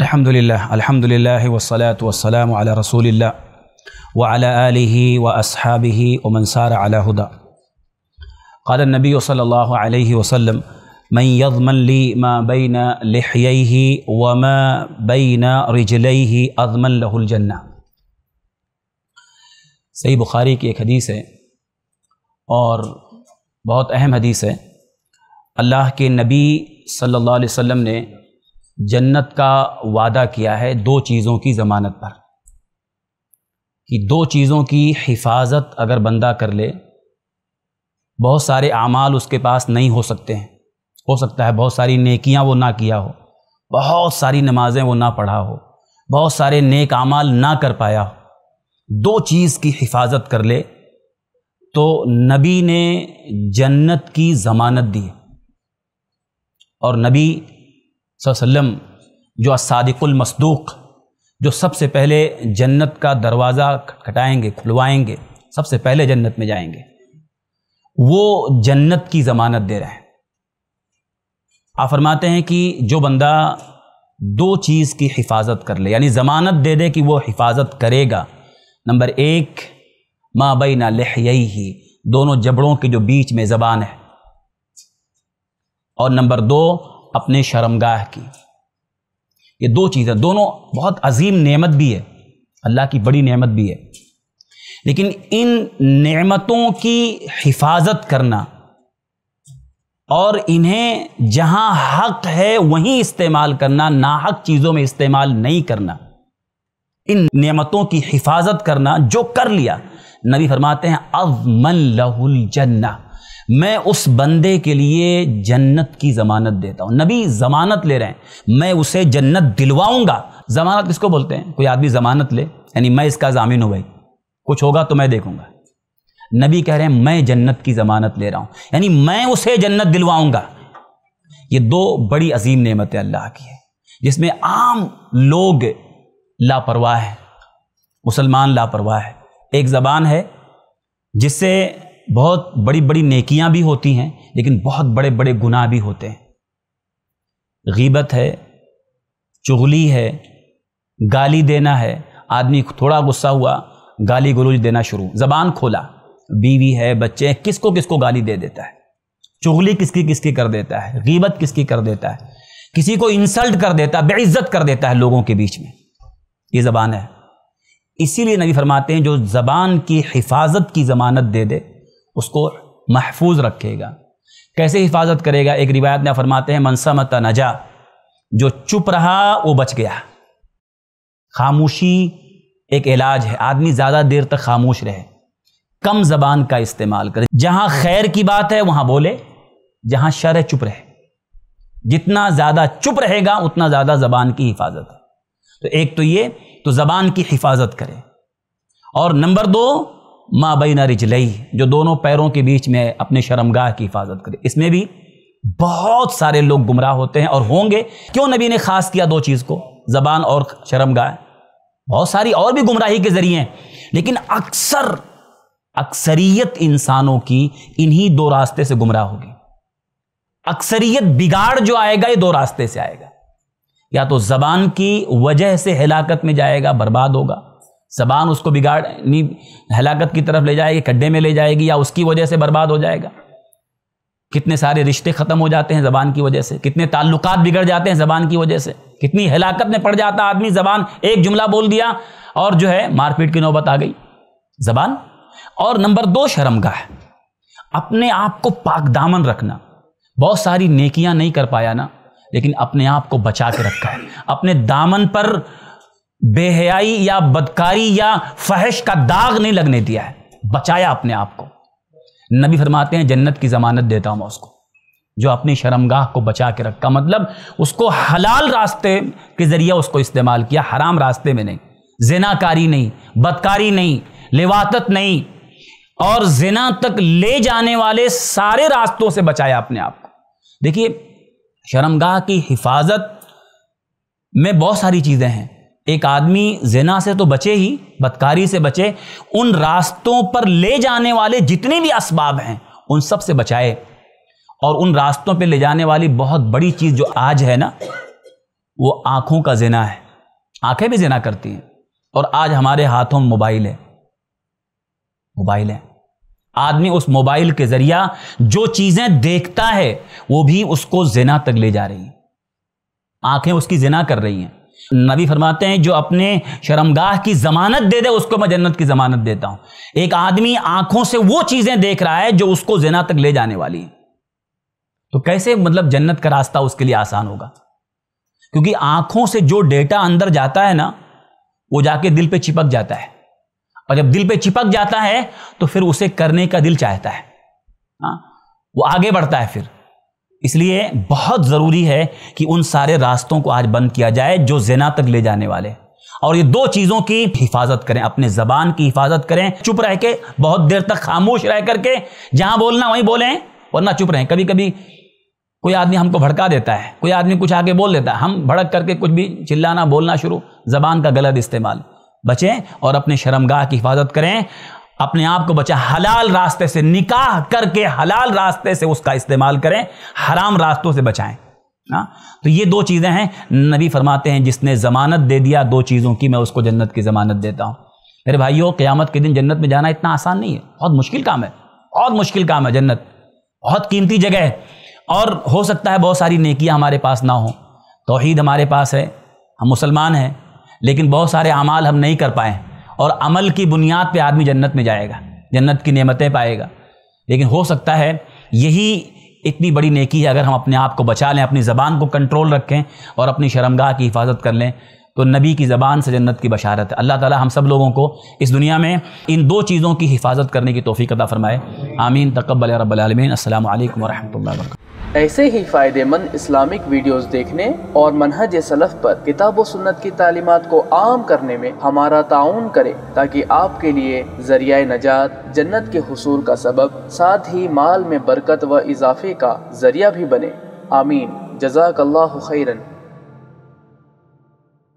الحمد لله الحمد لله والصلاة والسلام على رسول الله وعلى آله وأصحابه ومن سار على هدى قال النبي صلى الله عليه وسلم من يضمن لي ما بين لحييه وما بين رجليه أضمن له الجنة صحیح بخاری کی ایک حدیث ہے اور بہت اہم حدیث ہے۔ اللہ کے نبی صلی اللہ علیہ وسلم نے جنت کا وعدہ کیا ہے دو چیزوں کی ضمانت پر۔ کہ دو چیزوں کی حفاظت اگر بندہ کر لے، بہت سارے اعمال اس کے پاس نہیں ہو سکتے ہیں۔ ہو سکتا ہے بہت ساری نیکیاں وہ نہ کیا ہو، بہت ساری نمازیں وہ نہ پڑھا ہو، بہت سارے نیک اعمال نہ کر پایا ہو۔ دو چیز کی حفاظت کر لے تو نبی نے جنت کی ضمانت دی اور نبی صلی اللہ علیہ وسلم، جو صادق المصدوق، جو سب سے پہلے جنت کا دروازہ کھٹائیں گے، کھلوائیں گے، سب سے پہلے جنت میں جائیں گے، وہ جنت کی ضمانت دے رہے ہیں آپ فرماتے ہیں کہ جو بندہ دو چیز کی حفاظت کر لے یعنی ضمانت دے دے کہ وہ حفاظت کرے گا۔ نمبر ایک ماں بین لحیئی ہی دونوں جبڑوں کے جو بیچ میں زبان ہے۔ اور نمبر دو اپنے شرمگاہ کی۔ یہ دو چیزیں، دونوں بہت عظیم نعمت بھی ہے، اللہ کی بڑی نعمت بھی ہے۔ لیکن ان نعمتوں کی حفاظت کرنا اور انہیں جہاں حق ہے وہیں استعمال کرنا، ناحق چیزوں میں استعمال نہیں کرنا۔ ان نعمتوں کی حفاظت کرنا جو کر لیا، نبی فرماتے ہیں اب من لہ الجنہ میں اس بندے کے لیے جنت کی ضمانت دیتا ہوں۔ نبی ضمانت لے رہے ہیں۔ میں اسے جنت دلواؤں گا۔ ضمانت کس کو بولتے ہیں؟ کوئی آدمی ضمانت لے یعنی میں اس کا ضامن ہوں بھائی۔ کچھ ہوگا تو میں دیکھوں گا۔ نبی کہہ رہے ہیں، میں جنت کی ضمانت لے رہا ہوں۔ یعنی میں اسے جنت دلواؤں گا۔ یہ دو بڑی عظیم نعمتیں اللہ کی ہے جس میں عام لوگ لاپرواہ ہے مسلمان لاپرواہ ہے ایک زبان ہے جس سے بہت بڑی بڑی نیکیاں بھی ہوتی ہیں، لیکن بہت بڑے بڑے گناہ بھی ہوتے ہیں۔ غیبت ہے، چغلی ہے، گالی دینا ہے۔ آدمی تھوڑا غصہ ہوا، گالی گلوچ دینا شروع۔ زبان کھولا، بیوی ہے، بچے ہیں، کس کو کس کو گالی دے دیتا ہے؟ چغلی کس کی کس کی کر دیتا ہے؟ غیبت کس کی کر دیتا ہے؟ کسی کو انسلٹ کر دیتا ہے بے عزت کر دیتا ہے لوگوں کے بیچ میں۔ یہ زبان ہے۔ اسی لیے نبی فرماتے ہیں، جو زبان کی حفاظت کی ضمانت دے دے اس کو محفوظ رکھے گا۔ کیسے حفاظت کرے گا؟ ایک روایت میں فرماتے ہیں منسمت نجا، جو چپ رہا وہ بچ گیا۔ خاموشی ایک علاج ہے۔ آدمی زیادہ دیر تک خاموش رہے۔ کم زبان کا استعمال کرے۔ جہاں خیر کی بات ہے، وہاں بولے۔ جہاں شر ہے، چپ رہے۔ جتنا زیادہ چپ رہے گا، اتنا زیادہ زبان کی حفاظت ہے۔ تو ایک تو یہ، تو زبان کی حفاظت کرے۔ اور نمبر دو ماں بین رجلئی، جو دونوں پیروں کے بیچ میں اپنے شرمگاہ کی حفاظت کرے۔ اس میں بھی بہت سارے لوگ گمراہ ہوتے ہیں اور ہوں گے۔ کیوں نبی نے خاص کیا دو چیز کو؟ زبان اور شرمگاہ۔ بہت ساری اور بھی گمراہی کے ذریعے ہیں۔ لیکن اکثر، اکثریت انسانوں کی انہی دو راستے سے گمراہ ہوگی۔ اکثریت بگاڑ جو آئے گا، یہ دو راستے سے آئے گا۔ یا تو زبان کی وجہ سے ہلاکت میں جائے گا، برباد ہوگا۔ زبان اس کو بگاڑ ہلاکت کی طرف لے جائے گی، کڈے میں لے جائے گی، یا اس کی وجہ سے برباد ہو جائے گا۔ کتنے سارے رشتے ختم ہو جاتے ہیں زبان کی وجہ سے۔ کتنے تعلقات بگڑ جاتے ہیں زبان کی وجہ سے۔ کتنی ہلاکت میں پڑ جاتا آدمی، زبان ایک جملہ بول دیا اور جو ہے مار پیٹ کی نوبت آ گئی۔ زبان؟ اور نمبر دو شرمگاہ اپنے آپ کو پاک دامن رکھنا۔ بہت ساری نیکیاں نہیں کر پایا نا، لیکن اپنے آپ کو بچا کے رکھا۔ ہے اپنے دامن پر بے حیائی یا بدکاری یا فحش کا داغ نہیں لگنے دیا ہے۔ بچایا اپنے آپ کو۔ نبی فرماتے ہیں، جنت کی ضمانت دیتا ہوں میں اس کو۔ جو اپنی شرمگاہ کو بچا کے رکھا مطلب اس کو حلال راستے کے ذریعے اس کو استعمال کیا، حرام راستے میں نہیں۔ زنا کاری نہیں، بدکاری نہیں لواتت نہیں۔ اور زنا تک لے جانے والے سارے راستوں سے بچایا اپنے آپ کو۔ دیکھیے، شرمگاہ کی حفاظت میں بہت ساری چیزیں ہیں۔ ایک آدمی زنا سے تو بچے ہی، بدکاری سے بچے، ان راستوں پر لے جانے والے جتنے بھی اسباب ہیں، ان سب سے بچائے۔ اور ان راستوں پہ لے جانے والی بہت بڑی چیز جو آج ہے نا، وہ آنکھوں کا زنا ہے۔ آنکھیں بھی زنا کرتی ہیں۔ اور آج ہمارے ہاتھوں میں موبائل ہے۔ موبائل ہے۔ آدمی اس موبائل کے ذریعہ جو چیزیں دیکھتا ہے، وہ بھی اس کو زنا تک لے جا رہی ہیں۔ آنکھیں اس کی زنا کر رہی ہیں۔ نبی فرماتے ہیں جو اپنے شرمگاہ کی ضمانت دے دے، اس کو میں جنت کی ضمانت دیتا ہوں۔ ایک آدمی آنکھوں سے وہ چیزیں دیکھ رہا ہے جو اس کو زنا تک لے جانے والی ہیں۔ تو کیسے مطلب جنت کا راستہ اس کے لیے آسان ہوگا؟ کیونکہ آنکھوں سے جو ڈیٹا اندر جاتا ہے نا، وہ جا کے دل پہ چپک جاتا ہے۔ اور جب دل پہ چپک جاتا ہے، تو پھر اسے کرنے کا دل چاہتا ہے۔ ہاں وہ آگے بڑھتا ہے پھر۔ اس لیے بہت ضروری ہے کہ ان سارے راستوں کو آج بند کیا جائے جو زنا تک لے جانے والے اور یہ دو چیزوں کی حفاظت کریں اپنے زبان کی حفاظت کریں۔ چپ رہ کے، بہت دیر تک خاموش رہ کر کے، جہاں بولنا وہیں بولیں، ورنہ چپ رہیں۔ کبھی کبھی کوئی آدمی ہم کو بھڑکا دیتا ہے، کوئی آدمی کچھ آگے بول دیتا ہے۔ ہم بھڑک کر کے کچھ بھی چلانا، بولنا شروع، زبان کا غلط استعمال۔ بچیں اور اپنے شرمگاہ کی حفاظت کریں۔ اپنے آپ کو بچا، حلال راستے سے نکاح کر کے حلال راستے سے اس کا استعمال کریں، حرام راستوں سے بچائیں۔ ہاں؟ تو یہ دو چیزیں ہیں۔ نبی فرماتے ہیں، جس نے ضمانت دے دیا، دو چیزوں کی میں اس کو جنت کی ضمانت دیتا ہوں۔ میرے بھائیوں، قیامت کے دن جنت میں جانا اتنا آسان نہیں ہے۔ بہت مشکل کام ہے، بہت مشکل کام ہے جنت۔ بہت قیمتی جگہ ہے۔ اور ہو سکتا ہے بہت ساری نیکیاں ہمارے پاس نہ ہوں۔ توحید ہمارے پاس ہے، ہم مسلمان ہیں، لیکن بہت سارے اعمال ہم نہیں کر پائیں اور عمل کی بنیاد پہ آدمی جنت میں جائے گا، جنت کی نعمتیں پائے گا۔ لیکن ہو سکتا ہے یہی اتنی بڑی نیکی ہے، اگر ہم اپنے آپ کو بچا لیں، اپنی زبان کو کنٹرول رکھیں اور اپنی شرمگاہ کی حفاظت کر لیں۔ تو نبی کی زبان سے جنت کی بشارت ہے۔ اللہ تعالی ہم سب لوگوں کو اس دنیا میں ان دو چیزوں کی حفاظت کرنے کی توفیق عطا فرمائے۔ آمین۔ تقبل رب العالمین۔ السلام علیکم ورحمۃ اللہ وبرکاتہ۔ ایسے ہی فائدے مند اسلامک ویڈیوز دیکھنے اور منہج سلف پر کتاب و سنت کی تعلیمات کو عام کرنے میں ہمارا تعاون کرے تاکہ آپ کے لیے ذریعہ نجات، جنت کے حصول کا سبب، ساتھ ہی مال میں برکت و اضافے کا ذریعہ بھی بنے۔ آمین۔ جزاک اللہ خیرن